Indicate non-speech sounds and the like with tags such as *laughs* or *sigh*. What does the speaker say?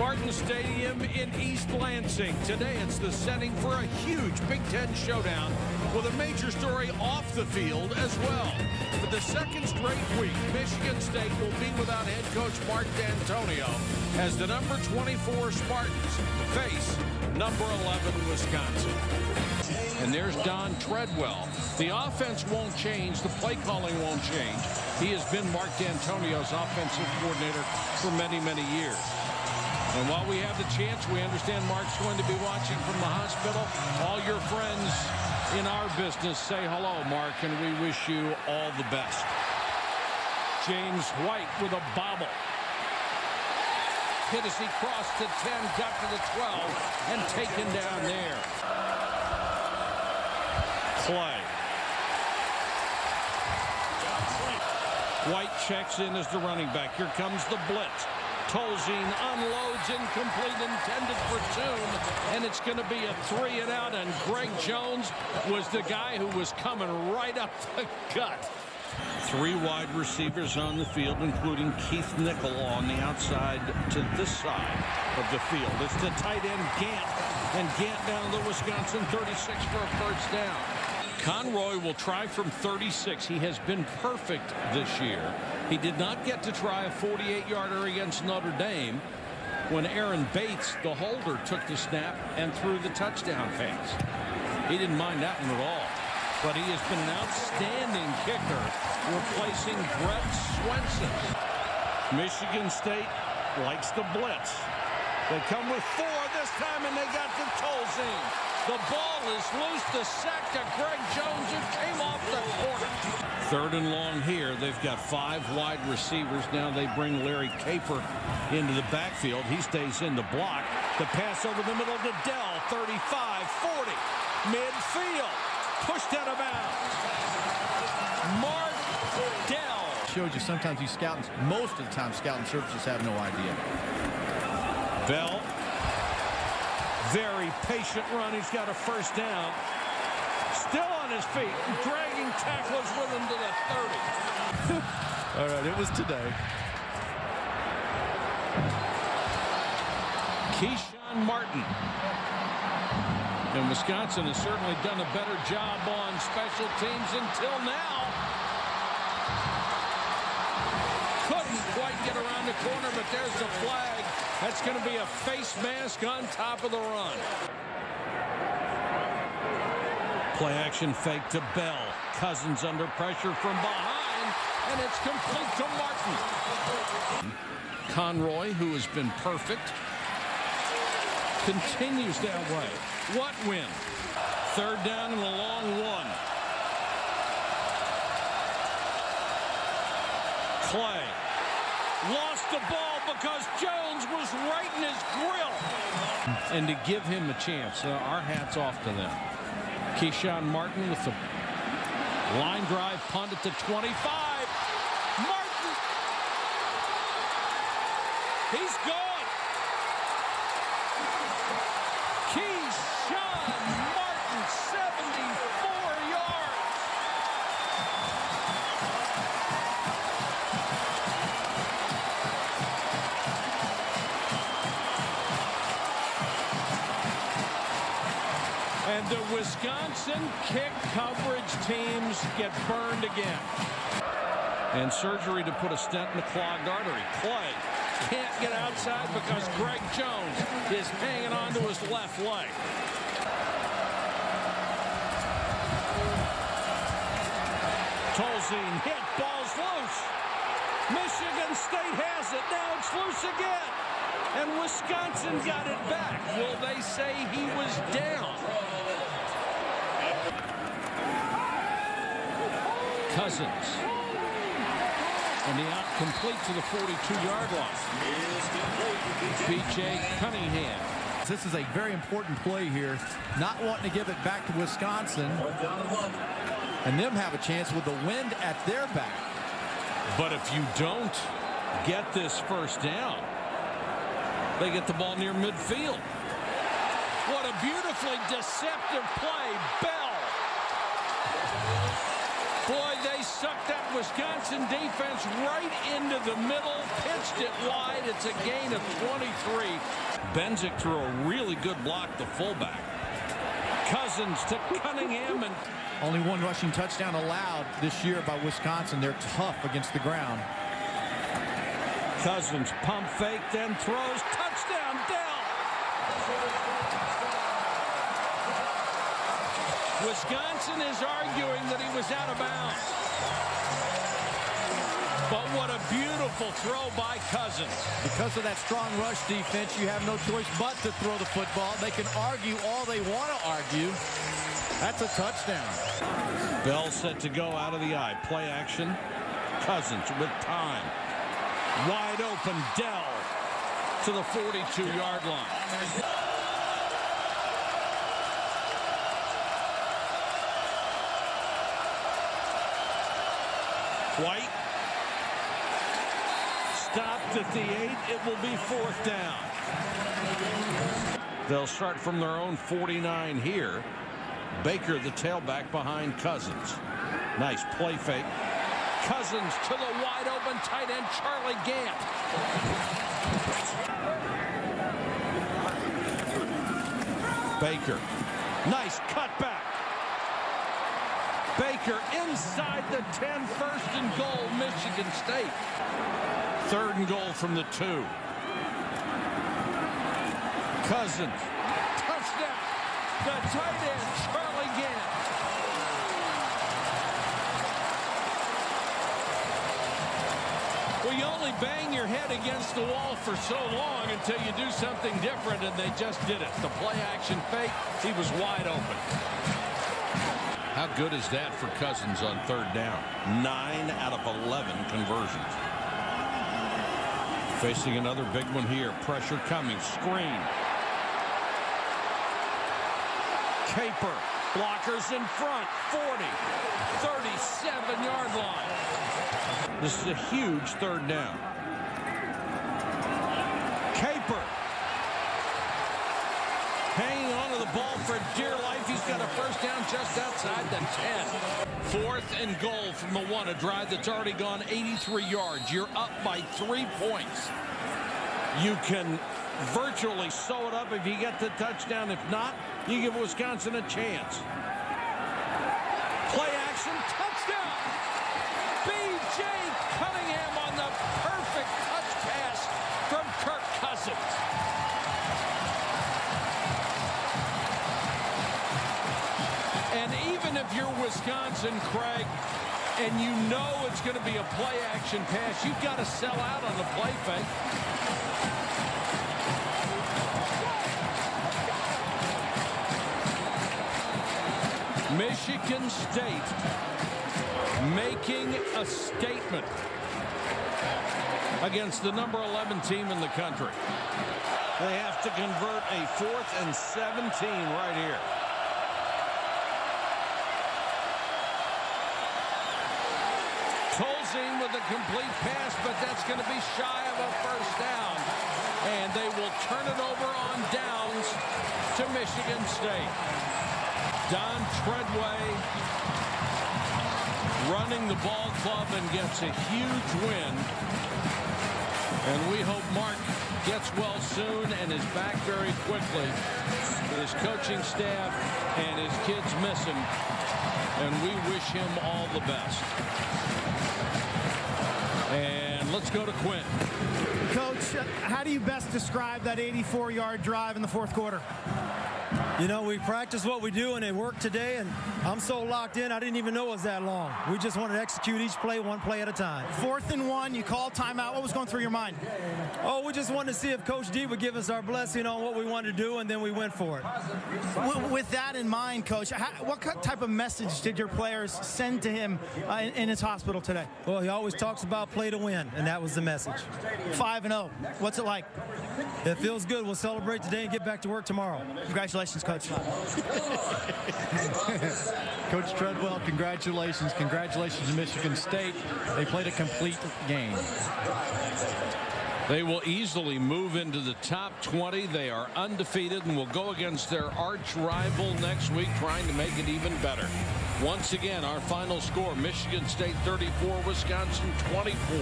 Spartan Stadium in East Lansing. Today it's the setting for a huge Big Ten showdown with a major story off the field as well. For the second straight week, Michigan State will be without head coach Mark Dantonio as the number 24 Spartans face number 11 Wisconsin. And there's Don Treadwell. The offense won't change. The play calling won't change. He has been Mark Dantonio's offensive coordinator for many, many years. And while we have the chance, we understand Mark's going to be watching from the hospital. All your friends in our business say hello, Mark, and we wish you all the best. James White with a bobble. Hit as he crossed to 10, got to the 12, and taken down there. Clay. White checks in as the running back. Here comes the blitz. Tolzien unloads incomplete intended for Toon, and it's going to be a three and out, and Greg Jones was the guy who was coming right up the gut. Three wide receivers on the field, including Keith Nichol on the outside to this side of the field. It's the tight end Gant, and Gant down to the Wisconsin 36 for a first down. Conroy will try from 36. He has been perfect this year. He did not get to try a 48-yarder against Notre Dame when Aaron Bates, the holder, took the snap and threw the touchdown pass. He didn't mind that one at all. But he has been an outstanding kicker, replacing Brett Swenson. Michigan State likes the blitz. They come with four this time, and they got the Tolzien. The ball is loose. The sack to Greg Jones, who came off the corner. Third and long here. They've got five wide receivers. Now they bring Larry Caper into the backfield. He stays in the block. The pass over the middle to Dell. 35, 40. Midfield. Pushed out of bounds. Mark Dell. Shows you sometimes these scouting, most of the time scouting services have no idea. Bell. Very patient run. He's got a first down. Still on his feet. Dragging tacklers with him to the 30. *laughs* All right, it was today. Keshawn Martin. And Wisconsin has certainly done a better job on special teams until now. Couldn't quite get around the corner, but there's the flag. That's going to be a face mask on top of the run. Play action fake to Bell. Cousins under pressure from behind, and it's complete to Martin. Conroy, who has been perfect, continues that way. What win? Third down and a long one. Clay lost the ball because Jones was right in his grill. And to give him a chance, uh, our hat's off to them. Keshawn Martin with the line drive punt at the 25. Martin! He's gone. The Wisconsin kick coverage teams get burned again. And surgery to put a stent in the clogged artery. Clay can't get outside because Greg Jones is hanging on to his left leg. Tolzien hit, ball's loose. Michigan State has it, now it's loose again. And Wisconsin got it back. Will they say he was down? Cousins. And the out complete to the 42-yard line. B.J. Cunningham. This is a very important play here. Not wanting to give it back to Wisconsin. And them have a chance with the wind at their back. But if you don't get this first down, they get the ball near midfield. What a beautifully deceptive play. Bell. Boy, they sucked that Wisconsin defense right into the middle, pitched it wide. It's a gain of 23. Benzik threw a really good block to fullback. Cousins to Cunningham and only one rushing touchdown allowed this year by Wisconsin. They're tough against the ground. Cousins pump fake then throws touchdown Dell. Wisconsin is arguing that he was out of bounds. But what a beautiful throw by Cousins. Because of that strong rush defense, you have no choice but to throw the football. They can argue all they want to argue. That's a touchdown. Bell set to go out of the eye. Play action. Cousins with time. Wide open Dell to the 42-yard line. White stopped at the eight. It will be fourth down. They'll start from their own 49 here. Baker, the tailback behind Cousins. Nice play fake. Cousins to the wide open tight end Charlie Gant. Baker. Nice cutback. Baker inside the 10, first and goal, Michigan State. Third and goal from the two. Cousins. Touchdown. The tight end, Charlie Gant. Well, you only bang your head against the wall for so long until you do something different, and they just did it. The play action fake, he was wide open. How good is that for Cousins on third down? Nine out of 11 conversions. Facing another big one here. Pressure coming. Screen. Caper. Blockers in front. 40. 37 yard line. This is a huge third down. Caper. Hanging onto the ball for dear. He's got a first down just outside the 10. Fourth and goal from the one. A drive that's already gone 83 yards. You're up by three points. You can virtually sew it up if you get the touchdown. If not, you give Wisconsin a chance. Play action, touchdown! Wisconsin, Craig, and you know it's going to be a play action pass, you've got to sell out on the play fake. Michigan State making a statement against the number 11 team in the country. They have to convert a fourth and 17 right here. Tolzien with a complete pass, but that's going to be shy of a first down. And they will turn it over on downs to Michigan State. Don Treadwell running the ball club and gets a huge win. And we hope Mark gets well soon and is back very quickly. His coaching staff and his kids miss him. And we wish him all the best. Let's go to Quinn. Coach, how do you best describe that 84-yard drive in the fourth quarter? You know, we practice what we do, and it worked today, and I'm so locked in, I didn't even know it was that long. We just wanted to execute each play one play at a time. Fourth and one, you call timeout. What was going through your mind? Oh, we just wanted to see if Coach D would give us our blessing on what we wanted to do, and then we went for it. With, with that in mind, Coach, how, what type of message did your players send to him uh, in, in his hospital today? Well, he always talks about play to win, and that was the message. 5 and 0. What's it like? It feels good. We'll celebrate today and get back to work tomorrow. Congratulations, Coach. *laughs* Coach Treadwell, congratulations. Congratulations to Michigan State. They played a complete game. They will easily move into the top 20. They are undefeated and will go against their arch rival next week trying to make it even better. Once again, our final score, Michigan State 34, Wisconsin 24.